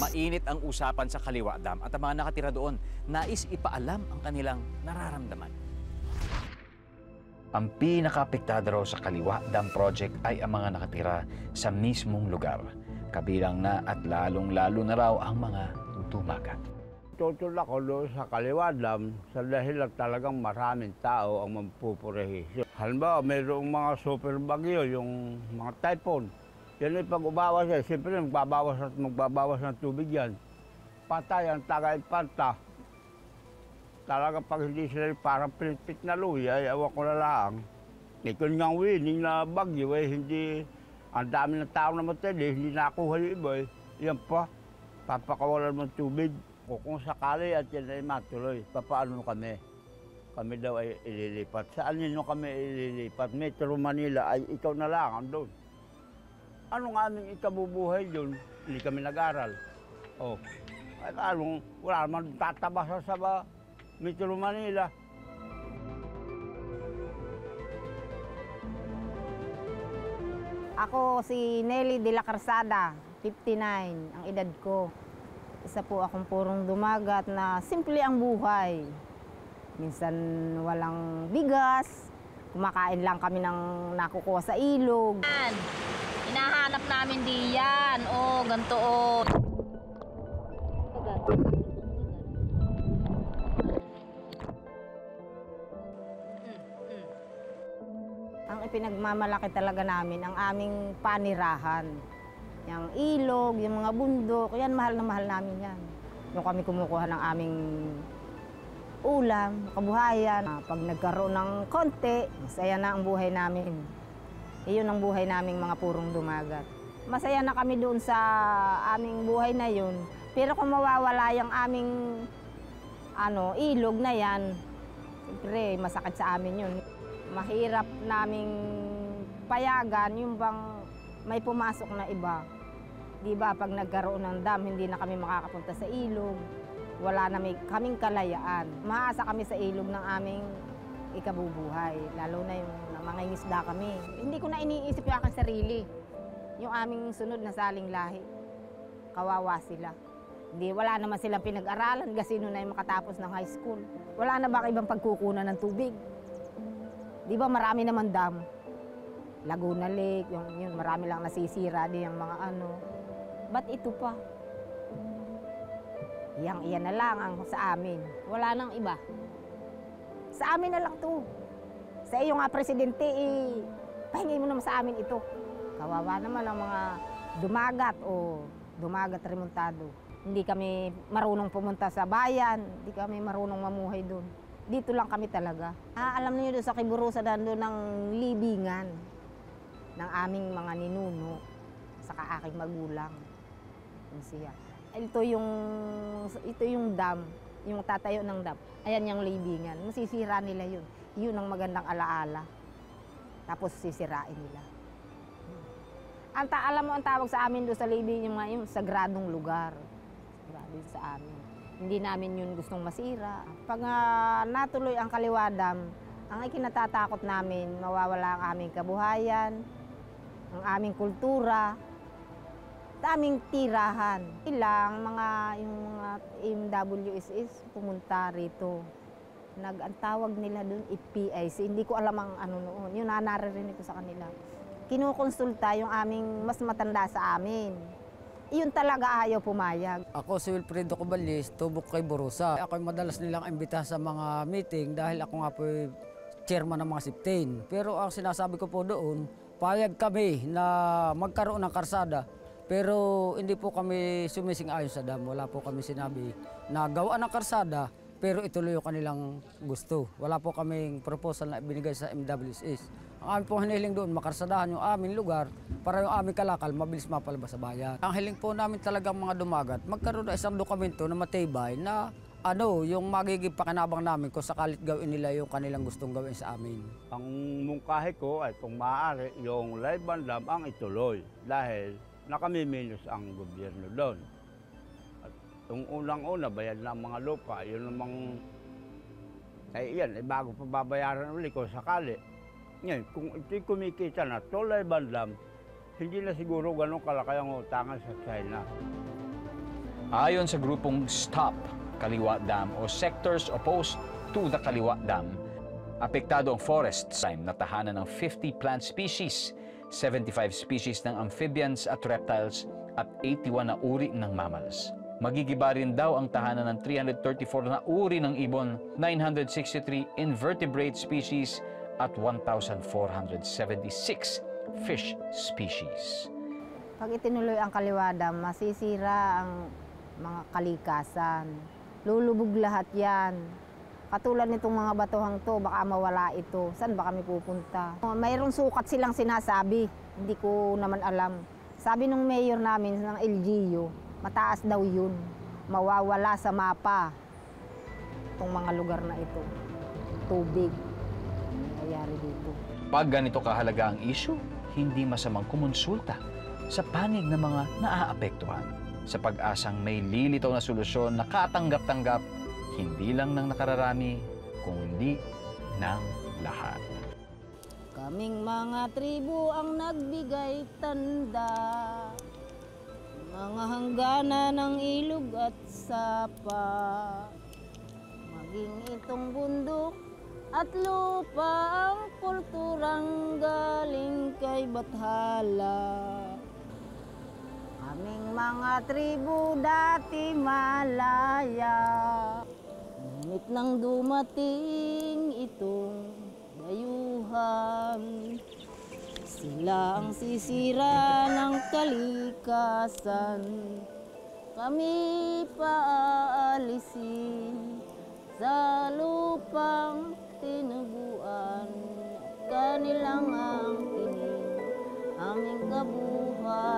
Mainit ang usapan sa Kaliwa Dam at ang mga nakatira doon nais ipaalam ang kanilang nararamdaman. Ang pinakaapektado raw sa Kaliwa Dam Project ay ang mga nakatira sa mismong lugar. Kabilang na at lalong-lalo na raw ang mga dumagat. Tutulak ko doon sa Kaliwadam sa dahil talagang maraming tao ang mampupurehisyo. Halimbawa, mayroong mga super bagyo, yung mga typhoon. Yan ay pag ubawas yan, siyempre magbabawas at magbabawas ng tubig yan. Patay ang tagay panta. Talaga pag hindi sila parang pinipit na luya, ay awa ko na lang. Ikon nga winning na bagyo, eh, hindi, ang dami ng tao na matindi, hindi nakuha yung iba. Eh. Yan pa, papakawalan ng tubig. Kung sakali at yan ay matuloy, papaano kami? Kami daw ay ililipat. Saan ninyo kami ililipat? Metro Manila ay ikaw na lang andun. Anong aming ikabubuhay doon? Hindi kami nag-aral. Oh. Ay anong, wala naman tatabasa sa ba, Metro Manila. Ako si Nelly de la Carsada, 59 ang edad ko. Isa po akong purong dumagat na simple ang buhay. Minsan walang bigas, kumakain lang kami ng nakukuha sa ilog. Yan. Hinahanap namin di yan. O, ganito o. Ang ipinagmamalaki talaga namin, ang aming panirahan. Yung ilog, yung mga bundok, yan mahal na mahal namin yan. Yung kami kumukuha ng aming ulam, kabuhayan. Pag nagkaroon ng konti, masaya na ang buhay namin. Iyon ang buhay naming mga purong dumagat. Masaya na kami doon sa aming buhay na yun. Pero kung mawawala yung aming ano, ilog na yan, siyempre masakit sa amin yun. Mahirap naming payagan yung bang may pumasok na iba. Di ba, pag nagkaroon ng dam, hindi na kami makakapunta sa ilog. Wala na may, kaming kalayaan. Maasa kami sa ilog ng aming ikabubuhay. Lalo na yung mga isda kami. Hindi ko na iniisip yung aking sarili. Yung aming sunod na saling lahi. Kawawa sila. Hindi, wala naman silang pinag-aralan kasi na yung makatapos ng high school. Wala na ba ibang pagkukunan ng tubig? Di ba marami naman dam? Laguna Lake, yung, yun, marami lang nasisira din yung mga ano. Ba't ito pa? Yang iyan na lang ang sa amin. Wala nang iba. Sa amin na lang to. Sa iyo nga, Presidente, eh, pahingi mo naman sa amin ito. Kawawa naman ang mga dumagat o dumagat remontado. Hindi kami marunong pumunta sa bayan, hindi kami marunong mamuhay doon. Dito lang kami talaga. Ah, alam niyo doon sa Kiburusa doon ng libingan ng aming mga ninuno saka aking magulang. Siya. Ito yung ito yung dam, yung tatayo ng dam. Ayan yung libingan. Masisira nila yun. Yun ang magandang alaala. Tapos sisirain nila. Ang ta alam mo ang tawag sa amin doon sa libing yung, mga- yung sagradong lugar. Sagrado yun sa amin. Hindi namin yun gustong masira. Pag ah, natuloy ang kaliwadam, ang ikinatatakot namin, mawawala ang aming kabuhayan, ang aming kultura, aming tirahan. Ilang mga yung mga MWSS pumunta rito. Nag ang nila doon PIC. Hindi ko alam ang ano noon. Yun na naririnig ko sa kanila. Kinukonsulta yung aming mas matanda sa amin. Iyon talaga ayaw pumayag. Ako si Wilfredo Cubalis, tubok kay Borusa. Ako madalas nilang imbita sa mga meeting dahil ako nga po chairman ng mga siptain. Pero ang sinasabi ko po doon, payag kami na magkaroon ng karsada. Pero hindi po kami sumising ayon sa dam. Wala po kami sinabi na gawaan ng karsada pero ituloy yung kanilang gusto. Wala po kaming proposal na binigay sa MWSS. Ang amin pong hinihiling doon, makarsadahan yung aming lugar para yung aming kalakal mabilis mapalabas sa bayan. Ang hiling po namin talagang mga dumagat, magkaroon na isang dokumento na matibay na ano, yung magiging pakinabang namin kung sakalit gawin nila yung kanilang gustong gawin sa amin. Ang mungkahi ko ay kung maaari, yung live band ang ituloy dahil nakamiminos ang gobyerno doon. At yung unang-una, bayad na ang mga lupa, yun namang, ay yan, ay bago pa babayaran ulit kung sakali. Ngayon, kung ito'y kumikita na, to live band dam, hindi na siguro ganun kalaki ang utangan sa China. Ayon sa grupong Stop Kaliwa Dam o Sectors Opposed to the Kaliwa Dam, apektado ang forests time na tahanan ng 50 plant species, 75 species ng amphibians at reptiles at 81 na uri ng mammals. Magigiba rin daw ang tahanan ng 334 na uri ng ibon, 963 invertebrate species at 1,476 fish species. Pag itinuloy ang kaliwada, masisira ang mga kalikasan. Lulubog lahat yan. Katulad nitong mga batuhang to, baka mawala ito. Saan ba kami pupunta? Oh, Mayroong sukat silang sinasabi. Hindi ko naman alam. Sabi nung mayor namin ng LGU, mataas daw yun. Mawawala sa mapa itong mga lugar na ito. Tubig. Ang nangyayari dito. Pag ganito kahalaga ang issue, hindi masamang kumonsulta sa panig ng mga naaapektuhan sa pag-asang may lilitaw na solusyon na katanggap-tanggap hindi lang ng nakararami, kundi ng lahat. Kaming mga tribu ang nagbigay tanda Mga hanggana ng ilog at sapa. Maging itong bundok at lupa ang kulturang galing kay Bathala. Kaming mga tribu dati malaya Ngunit nang dumating itong dayuhan Sila ang sisira ng kalikasan. Kami paaalisin sa lupang tinubuan Kanilang ang tingin aming kabuhayan